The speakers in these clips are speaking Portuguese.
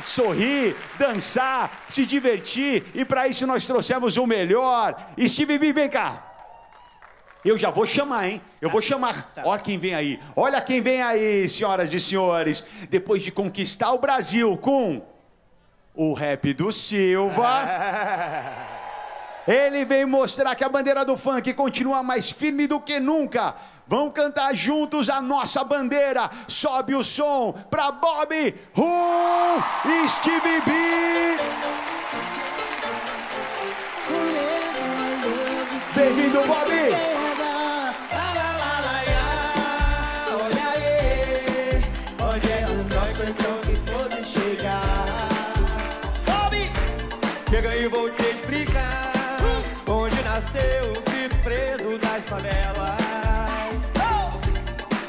sorrir, dançar, se divertir e para isso nós trouxemos o melhor. Steve B, vem cá. Eu já vou chamar, hein? Eu vou chamar. Olha quem vem aí. Olha quem vem aí, senhoras e senhores. Depois de conquistar o Brasil com o rap do Silva. Ele vem mostrar que a bandeira do funk continua mais firme do que nunca. Vão cantar juntos a nossa bandeira. Sobe o som pra Bob Rum e Steve B. Bem-vindo, Bob! Chega aí, vou te explicar Onde nasceu o grito preso das favelas.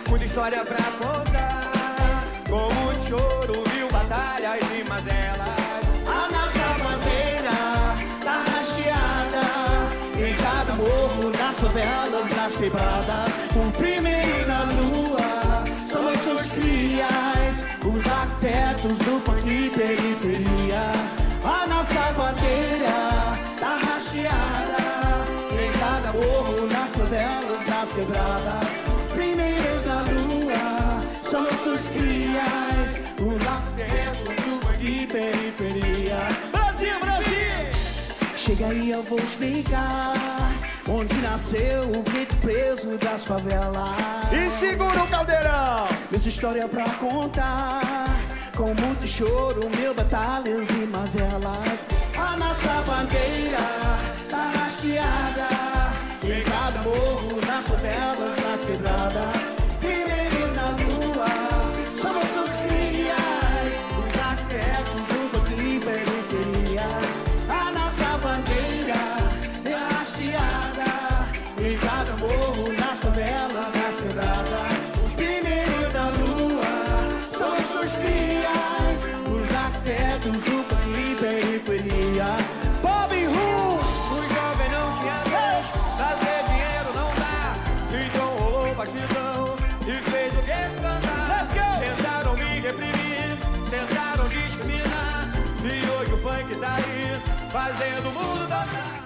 Muita história pra contar. Com muito choro, mil batalhas e mazelas. A nossa bandeira tá hasteada Em cada morro, nas favelas, nas quebradas. O primeiro na lua São nossos crias. Os arquitetos do funk periferia. A nossa bandeira Os primeiros na lua São nossos crias Os arquitetos do funk e periferia. Brasil, Brasil! Chega aí, eu vou explicar Onde nasceu o grito preso das favelas. E segura o caldeirão! Muita história pra contar Com muito choro, mil batalhas e mazelas favelas, nas quebradas Primeiro na lua, são nossos crias Os arquitetos do funk e periferia. A nossa bandeira é hasteada Em cada morro, funk tá aí Fazendo o mundo dançar